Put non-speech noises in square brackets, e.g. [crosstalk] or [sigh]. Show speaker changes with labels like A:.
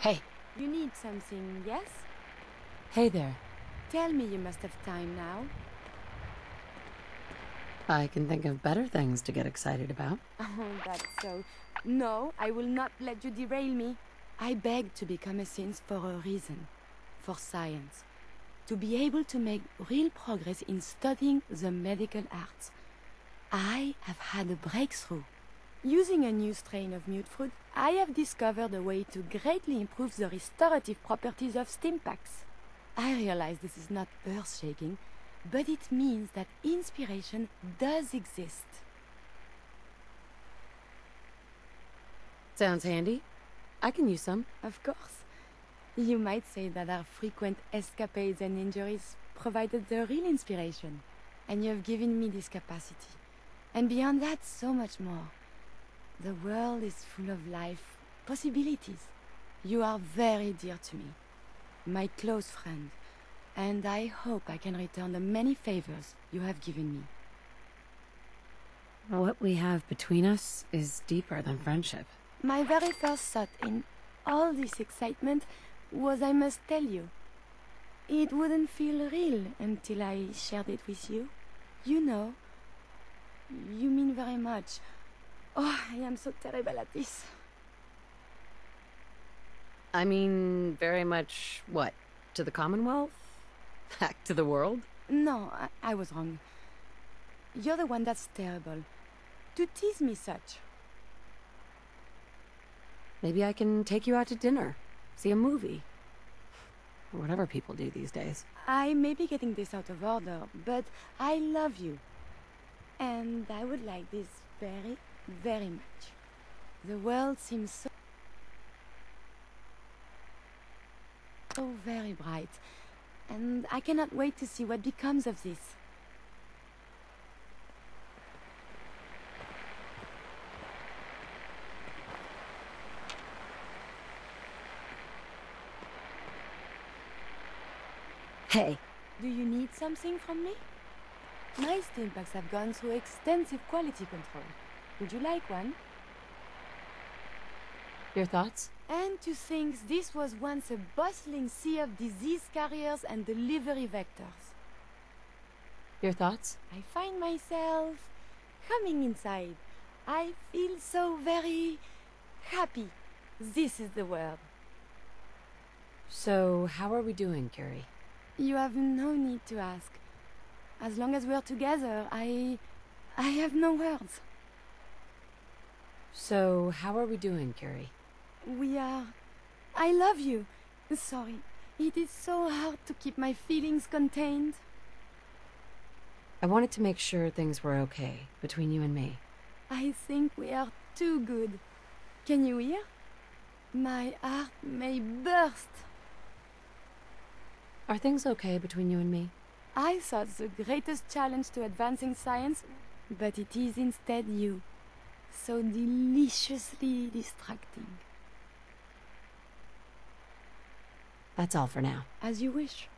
A: Hey.
B: You need something, yes?
A: Hey there.
B: Tell me you must have time now.
A: I can think of better things to get excited about. [laughs]
B: Oh, that's so. No, I will not let you derail me. I begged to become a synth for a reason. For science. To be able to make real progress in studying the medical arts. I have had a breakthrough. Using a new strain of mutfruit, I have discovered a way to greatly improve the restorative properties of stimpaks. I realize this is not earth-shaking, but it means that inspiration does exist.
A: Sounds handy. I can use some.
B: Of course. You might say that our frequent escapades and injuries provided the real inspiration. And you have given me this capacity. And beyond that, so much more. The world is full of life, possibilities. You are very dear to me. My close friend. And I hope I can return the many favors you have given me.
A: What we have between us is deeper than friendship.
B: My very first thought in all this excitement was I must tell you. It wouldn't feel real until I shared it with you. You know, you mean very much. Oh, I am so terrible at this.
A: I mean, very much what? To the Commonwealth? [laughs] Back to the world?
B: No, I, I was wrong. You're the one that's terrible. To tease me such.
A: Maybe I can take you out to dinner, see a movie. Or whatever people do these days.
B: I may be getting this out of order, but I love you. And I would like this very, very much. The world seems so... so very bright. And I cannot wait to see what becomes of this.
A: Hey.
B: Do you need something from me? My stimpaks have gone through extensive quality control. Would you like one?
A: Your thoughts?
B: And to think this was once a bustling sea of disease carriers and delivery vectors.
A: Your thoughts?
B: I find myself coming inside. I feel so very happy. This is the world.
A: So, how are we doing, Curie?
B: You have no need to ask. As long as we're together, I... I have no words.
A: So, how are we doing, Curie?
B: We are... I love you. Sorry. It is so hard to keep my feelings contained.
A: I wanted to make sure things were okay between you and me.
B: I think we are too good. Can you hear? My heart may burst.
A: Are things okay between you and me?
B: I thought the greatest challenge to advancing science, but it is instead you. So deliciously distracting.
A: That's all for now.
B: As you wish.